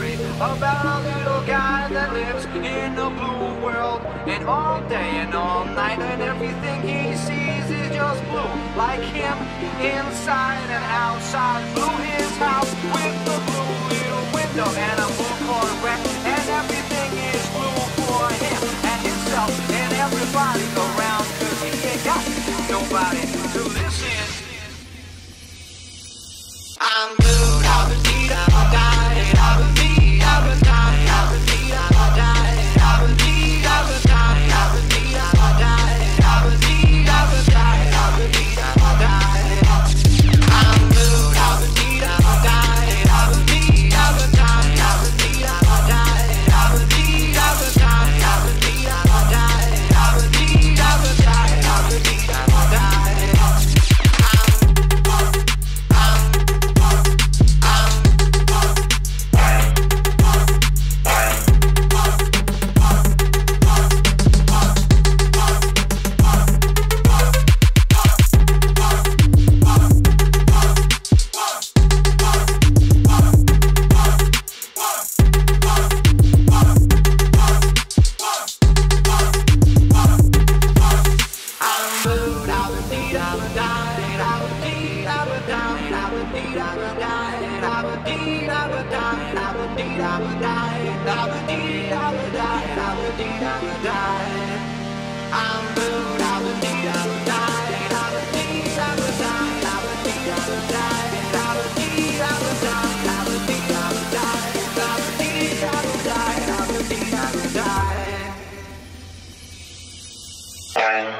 about a little guy that lives in a blue world. And all day and all night, and everything he sees is just blue. Like him, inside and outside. Blue his house with the blue little window and a blue Corvette. And everything is blue for him and himself and everybody around. Cause he ain't got nobody to listen. I'm blue, time.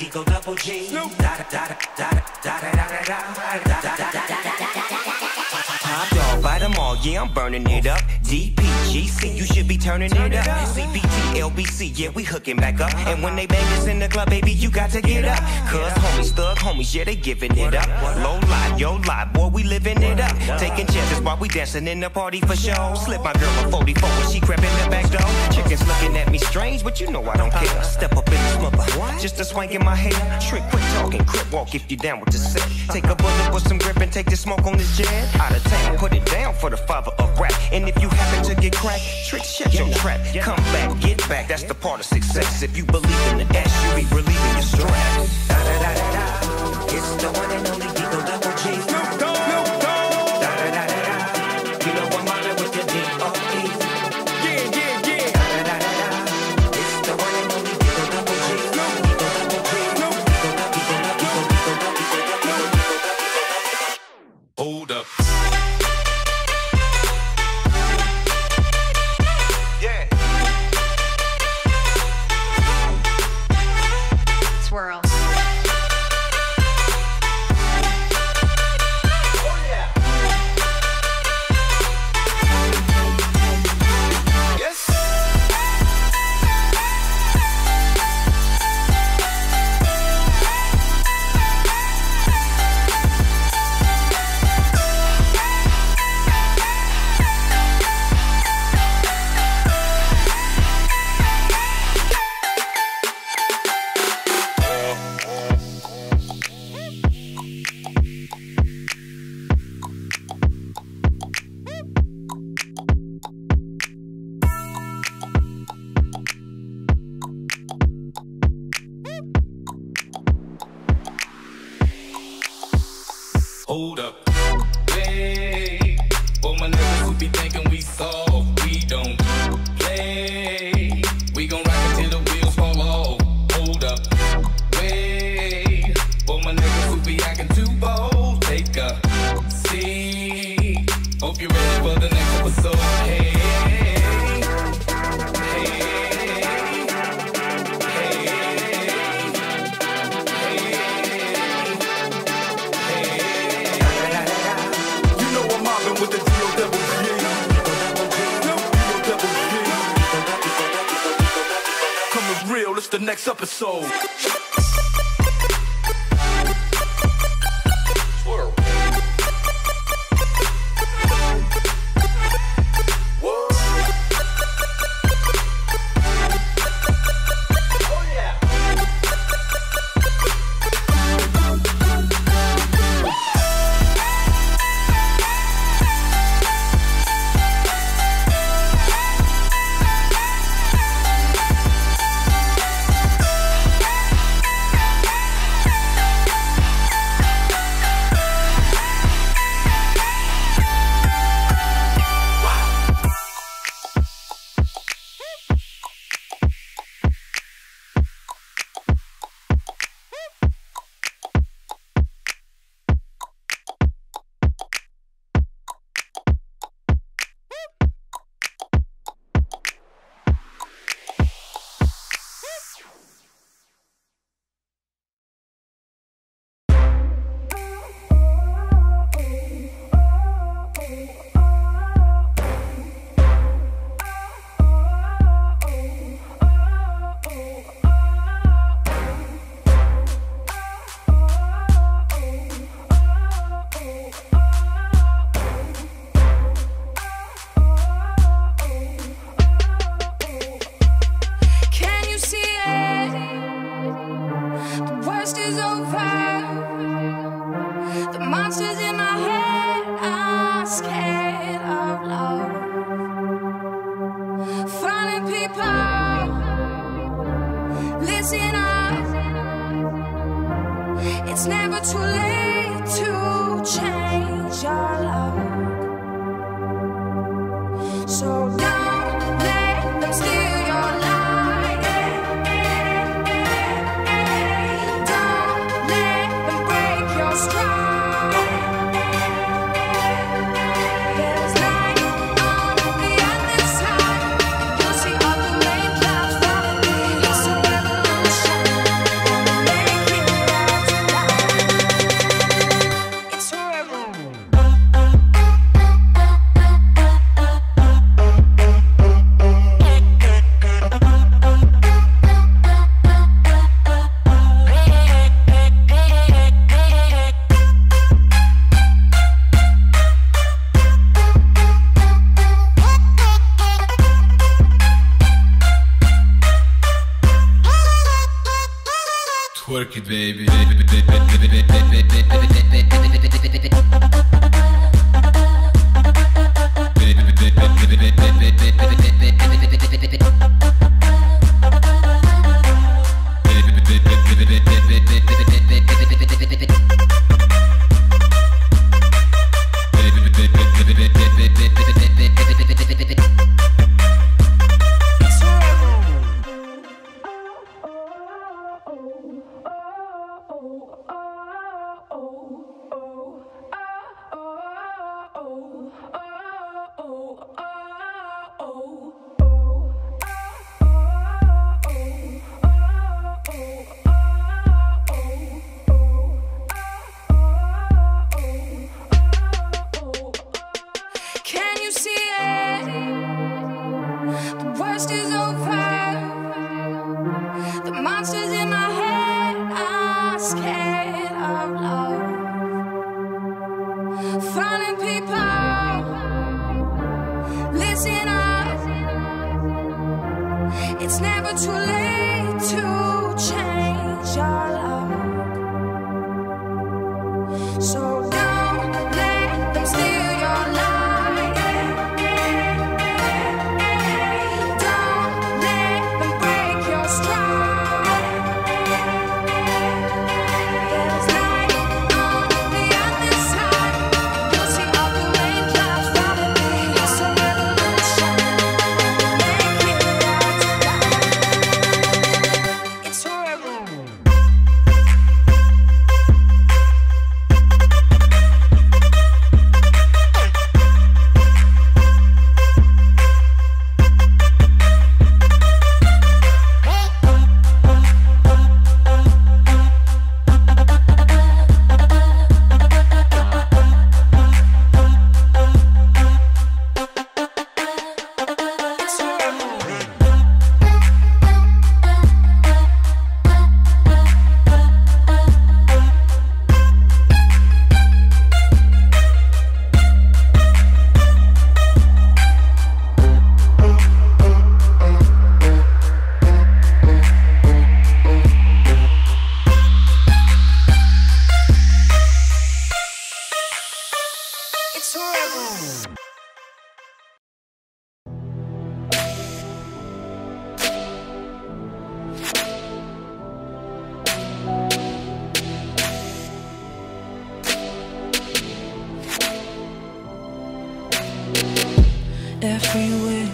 Eagle double G. Top dog, bite 'em all, yeah, I'm burning it up. DPGC, you should be turning it up. CPT, LBC, yeah, we hooking back up. And when they bang us in the club, baby, you got to get up. Cuz homies, thug homies, yeah, they giving it up. Low lie, yo lie, boy, we living it up. Taking chances while we dancing in the party for show. Slip my girl a 44 when she crept in the back door. Chickens looking at me strange, but you know I don't care. Step up in this mother, just a swank in my hair. Trick, quit talking, crip walk if you down with the set. Take a bullet with some grip and take the smoke on this jet. Out of town, put it down for the father of rap. And if you happen to get cracked, trick, shut your trap. Come back, get back, that's the part of success. If you believe in the S, you be relieving your stress. Da da da da da. It's the one and only Hold up. Hey, all my niggas who be thinking we saw. episode. It's never too late to change your love. work it, baby. past is over. Everywhere,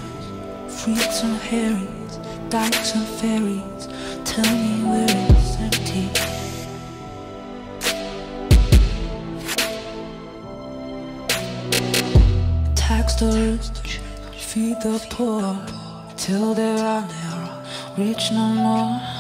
freaks and herrings, dykes and fairies. Tell me where it's empty. Tax the rich, feed the poor, till they are rich no more.